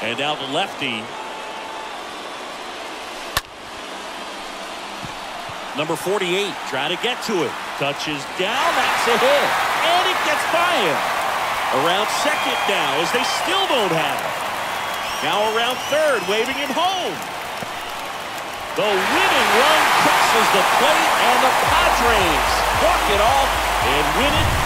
And now the lefty. Number 48 trying to get to it. Touches down. That's a hit. And it gets by him. Around second now as they still don't have it. Now around third, waving him home. The winning run crosses the plate, and the Padres walk it off and win it